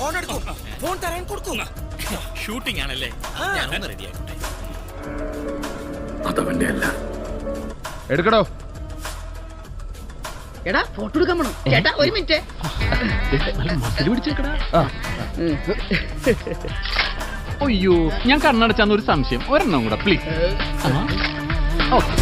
Phone എടുക്കൂ phone തരാൻ കൊടുക്കൂ ഷൂട്ടിംഗ് ആണല്ലേ? ഞാനൊന്ന് റെഡി ആയിക്കോട്ടെ. അതവന്റെ അല്ല. എടുക്കടോ. എടാ ഫോട്ടോ എടുക്കാൻ പോണം. ചേട്ടാ ഒരു മിനിറ്റ് അയ്യോ ഞാൻ കണ്ണടച്ചാന്ന് ഒരു സംശയം. ഒരെണ്ണം കൂടെ പ്ലീസ് ഓക്കെ.